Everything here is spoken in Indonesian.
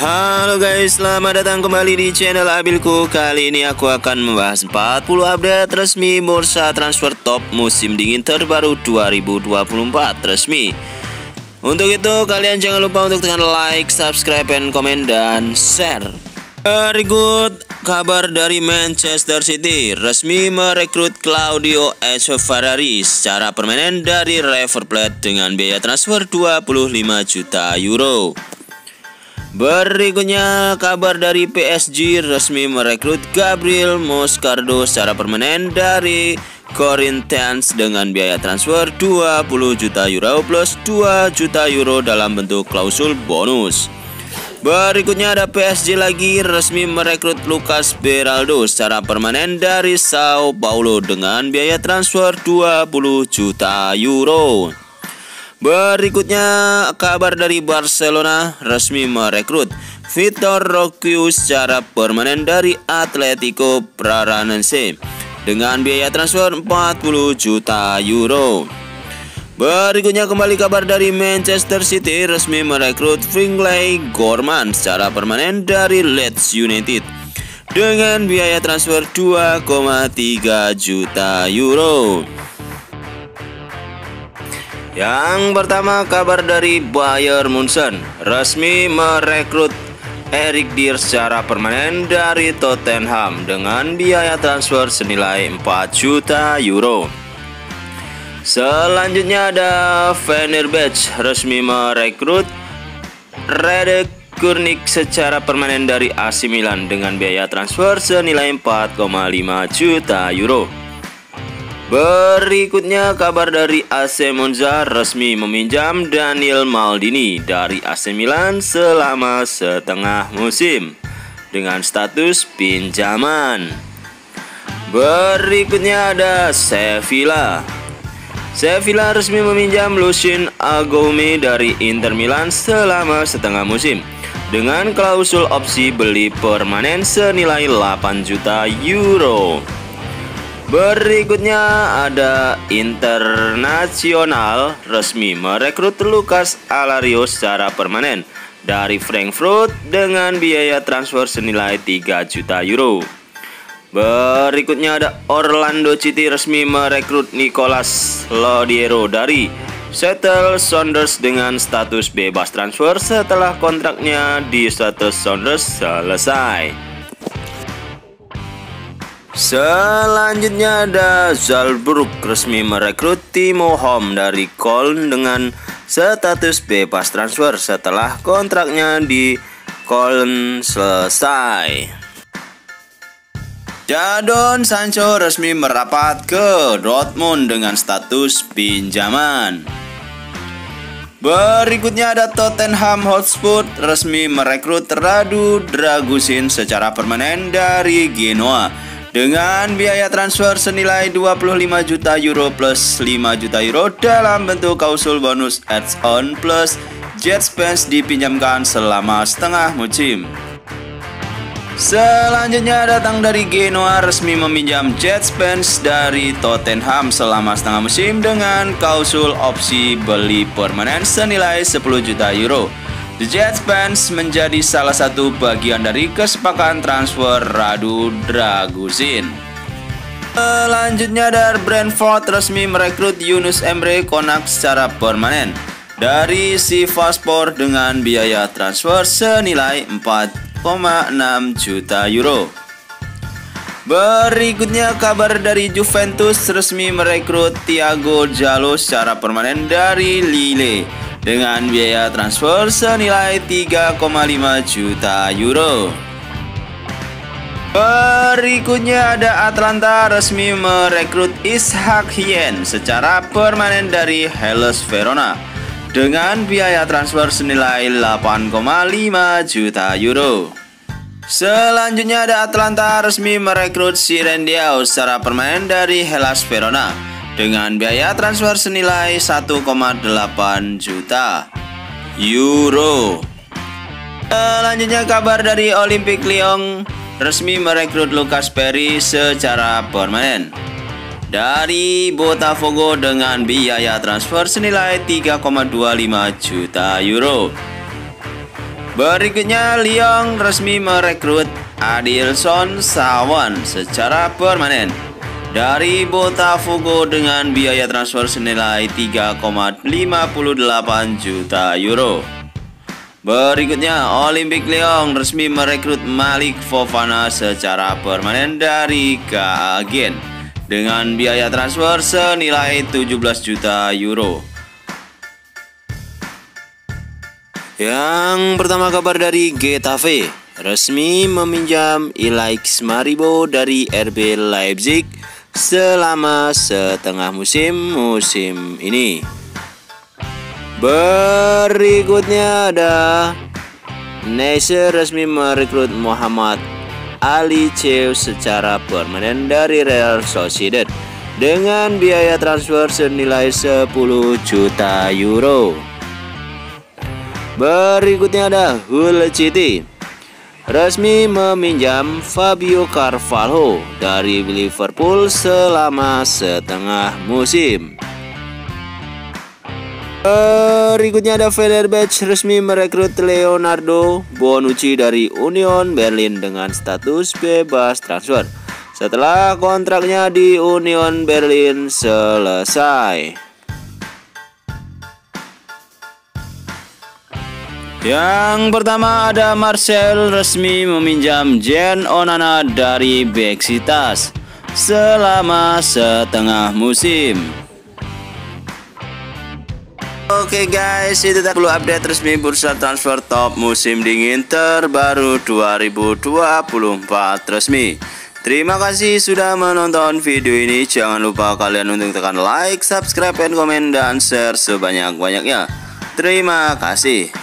Halo guys, selamat datang kembali di channel Abilku. Kali ini aku akan membahas 40 update resmi Bursa Transfer Top musim dingin terbaru 2024 resmi. Untuk itu kalian jangan lupa untuk tekan like, subscribe, dan komen, dan share. Berikut kabar dari Manchester City. Resmi merekrut Claudio Echeverri secara permanen dari River Plate dengan biaya transfer 25 juta euro. Berikutnya kabar dari PSG resmi merekrut Gabriel Moscardo secara permanen dari Corinthians dengan biaya transfer 20 juta euro plus 2 juta euro dalam bentuk klausul bonus. Berikutnya ada PSG lagi resmi merekrut Lucas Beraldo secara permanen dari Sao Paulo dengan biaya transfer 20 juta euro. Berikutnya kabar dari Barcelona resmi merekrut Vitor Roque secara permanen dari Atletico Paranaense dengan biaya transfer 40 juta euro. Berikutnya kembali kabar dari Manchester City resmi merekrut Finlay Gorman secara permanen dari Leeds United dengan biaya transfer 2,3 juta euro. Yang pertama kabar dari Bayern Munchen resmi merekrut Eric Dier secara permanen dari Tottenham dengan biaya transfer senilai 4 juta euro. Selanjutnya ada Fenerbahce resmi merekrut Radek Kurnik secara permanen dari AC Milan dengan biaya transfer senilai 4,5 juta euro. Berikutnya kabar dari AC Monza resmi meminjam Daniel Maldini dari AC Milan selama setengah musim dengan status pinjaman. Berikutnya ada Sevilla. Sevilla resmi meminjam Lucien Agome dari Inter Milan selama setengah musim dengan klausul opsi beli permanen senilai 8 juta euro. Berikutnya ada internasional resmi merekrut Lucas Alario secara permanen dari Frankfurt dengan biaya transfer senilai 3 juta euro. Berikutnya ada Orlando City resmi merekrut Nicolas Lodiero dari Seattle Sounders dengan status bebas transfer setelah kontraknya di Seattle Sounders selesai. Selanjutnya ada Zalbrug resmi merekrut Timo Hom dari Köln dengan status bebas transfer setelah kontraknya di Köln selesai. Jadon Sancho resmi merapat ke Dortmund dengan status pinjaman. Berikutnya ada Tottenham Hotspur resmi merekrut Radu Dragusin secara permanen dari Genoa dengan biaya transfer senilai 25 juta euro plus 5 juta euro dalam bentuk kausul bonus add-on plus jet spends dipinjamkan selama setengah musim. Selanjutnya datang dari Genoa resmi meminjam jet spends dari Tottenham selama setengah musim dengan kausul opsi beli permanen senilai 10 juta euro. The Jets fans menjadi salah satu bagian dari kesepakatan transfer Radu Dragusin. Selanjutnya dari Brentford resmi merekrut Yunus Emre Konak secara permanen dari Sivaspor dengan biaya transfer senilai 4,6 juta euro. Berikutnya kabar dari Juventus resmi merekrut Thiago Jalo secara permanen dari Lille dengan biaya transfer senilai 3,5 juta euro. Berikutnya ada Atlanta resmi merekrut Ishak Hien secara permanen dari Hellas Verona dengan biaya transfer senilai 8,5 juta euro. Selanjutnya ada Atlanta resmi merekrut Siren Diao secara permanen dari Hellas Verona dengan biaya transfer senilai 1,8 juta euro. Selanjutnya kabar dari Olympic Lyon resmi merekrut Lucas Perry secara permanen dari Botafogo dengan biaya transfer senilai 3,25 juta euro. Berikutnya Lyon resmi merekrut Adilson Sawan secara permanen dari Botafogo dengan biaya transfer senilai 3,58 juta euro. Berikutnya, Olympic Lyon resmi merekrut Malik Fofana secara permanen dari Kagen dengan biaya transfer senilai 17 juta euro. Yang pertama kabar dari Getafe resmi meminjam Ilaix Maribo dari RB Leipzig selama setengah musim musim ini. Berikutnya ada Neise resmi merekrut Muhammad Ali Cheu secara permanen dari Real Sociedad dengan biaya transfer senilai 10 juta euro. Berikutnya ada Hull City resmi meminjam Fabio Carvalho dari Liverpool selama setengah musim. Berikutnya ada Fenerbahce resmi merekrut Leonardo Bonucci dari Union Berlin dengan status bebas transfer setelah kontraknya di Union Berlin selesai. Yang pertama ada Marcel resmi meminjam Jen Onana dari Bexitas selama setengah musim. Oke okay guys, itu tadi update resmi bursa transfer top musim dingin terbaru 2024 resmi. Terima kasih sudah menonton video ini. Jangan lupa kalian untuk tekan like, subscribe, dan komen, dan share sebanyak-banyaknya. Terima kasih.